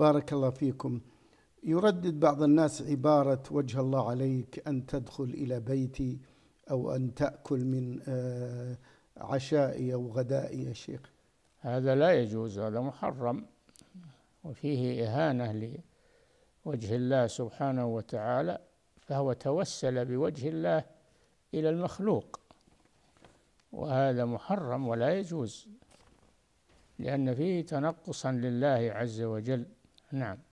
بارك الله فيكم. يردد بعض الناس عبارة وجه الله عليك أن تدخل إلى بيتي أو أن تأكل من آه، عشائي أو غدائي يا شيخ. هذا لا يجوز هذا محرم. وفيه إهانة لوجه الله سبحانه وتعالى فهو توسل بوجه الله إلى المخلوق. وهذا محرم ولا يجوز لأن فيه تنقصا لله عز وجل. نعم